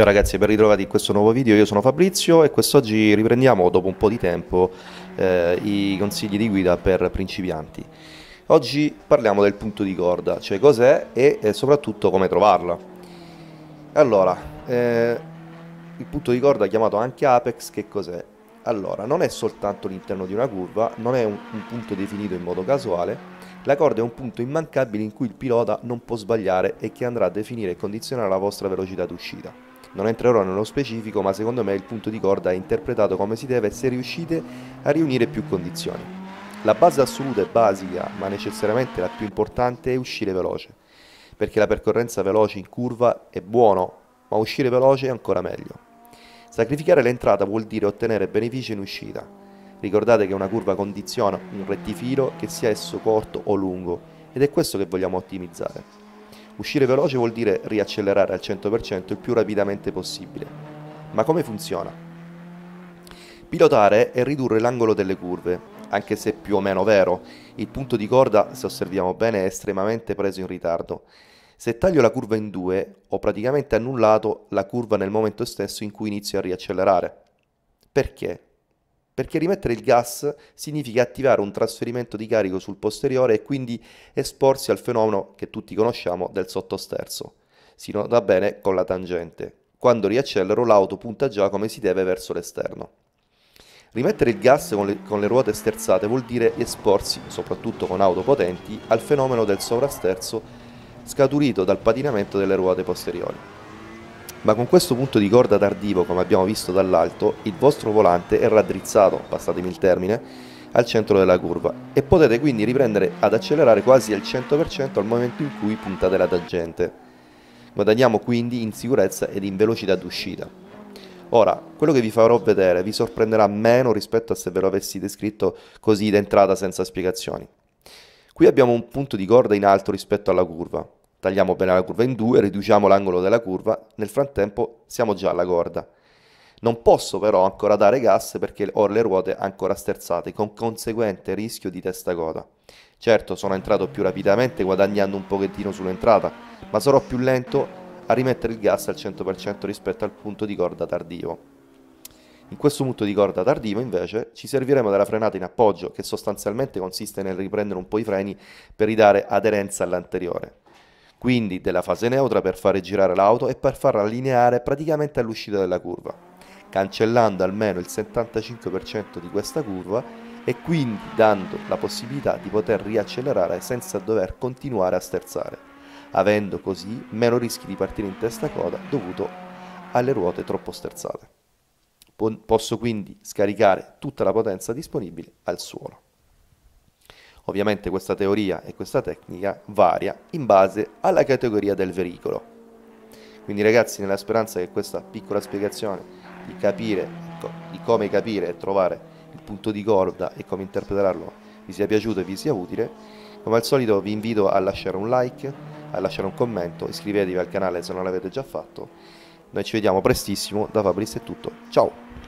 Ciao ragazzi, ben ritrovati in questo nuovo video, io sono Fabrizio e quest'oggi riprendiamo dopo un po' di tempo eh, i consigli di guida per principianti. Oggi parliamo del punto di corda, cioè cos'è e eh, soprattutto come trovarla. Allora, eh, il punto di corda chiamato anche Apex, che cos'è? Allora, non è soltanto l'interno di una curva, non è un, un punto definito in modo casuale, la corda è un punto immancabile in cui il pilota non può sbagliare e che andrà a definire e condizionare la vostra velocità d'uscita. Non entrerò nello specifico, ma secondo me il punto di corda è interpretato come si deve se riuscite a riunire più condizioni. La base assoluta e basica, ma necessariamente la più importante, è uscire veloce, perché la percorrenza veloce in curva è buono, ma uscire veloce è ancora meglio. Sacrificare l'entrata vuol dire ottenere benefici in uscita. Ricordate che una curva condiziona un rettifilo che sia esso corto o lungo, ed è questo che vogliamo ottimizzare. Uscire veloce vuol dire riaccelerare al 100% il più rapidamente possibile. Ma come funziona? Pilotare è ridurre l'angolo delle curve, anche se più o meno vero. Il punto di corda, se osserviamo bene, è estremamente preso in ritardo. Se taglio la curva in due, ho praticamente annullato la curva nel momento stesso in cui inizio a riaccelerare. Perché? Perché rimettere il gas significa attivare un trasferimento di carico sul posteriore e quindi esporsi al fenomeno che tutti conosciamo del sottosterzo. Si nota bene con la tangente. Quando riaccelero l'auto punta già come si deve verso l'esterno. Rimettere il gas con le, con le, ruote sterzate vuol dire esporsi, soprattutto con auto potenti, al fenomeno del sovrasterzo scaturito dal patinamento delle ruote posteriori. Ma con questo punto di corda tardivo, come abbiamo visto dall'alto, il vostro volante è raddrizzato, passatemi il termine, al centro della curva e potete quindi riprendere ad accelerare quasi al 100% al momento in cui puntate la tangente. Guadagniamo quindi in sicurezza ed in velocità d'uscita. Ora, quello che vi farò vedere vi sorprenderà meno rispetto a se ve lo avessi descritto così d'entrata senza spiegazioni. Qui abbiamo un punto di corda in alto rispetto alla curva, Tagliamo bene la curva in due, riduciamo l'angolo della curva, nel frattempo siamo già alla corda. Non posso però ancora dare gas perché ho le ruote ancora sterzate, con conseguente rischio di testa coda. Certo, sono entrato più rapidamente guadagnando un pochettino sull'entrata, ma sarò più lento a rimettere il gas al 100% rispetto al punto di corda tardivo. In questo punto di corda tardivo invece ci serviremo della frenata in appoggio che sostanzialmente consiste nel riprendere un po' i freni per ridare aderenza all'anteriore quindi della fase neutra per fare girare l'auto e per farla allineare praticamente all'uscita della curva, cancellando almeno il 75% di questa curva e quindi dando la possibilità di poter riaccelerare senza dover continuare a sterzare, avendo così meno rischi di partire in testa coda dovuto alle ruote troppo sterzate. Posso quindi scaricare tutta la potenza disponibile al suolo. Ovviamente questa teoria e questa tecnica varia in base alla categoria del veicolo. Quindi ragazzi, nella speranza che questa piccola spiegazione di capire, ecco, di come capire e trovare il punto di corda e come interpretarlo vi sia piaciuto e vi sia utile, come al solito vi invito a lasciare un like, a lasciare un commento, iscrivetevi al canale se non l'avete già fatto. Noi ci vediamo prestissimo, da Fabrizio è tutto, ciao!